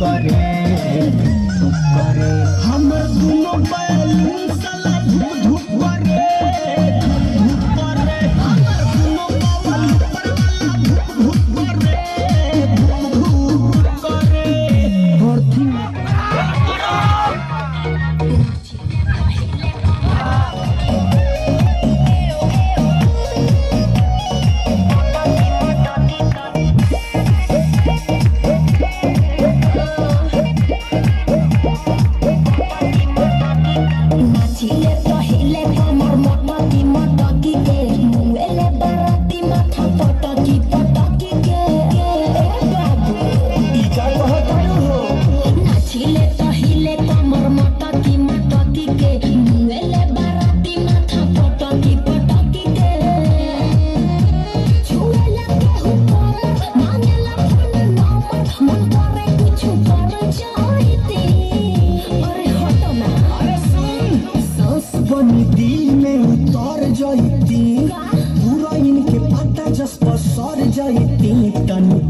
करे करे हमर सुनो बैलून ती पूरा इनके पता जस पर सर जाए तीन तनी।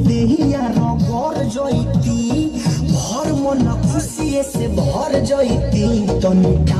দেহিয়া নগর জয়তি ভর মন খুশি এসে ভর জয়তি তনিটা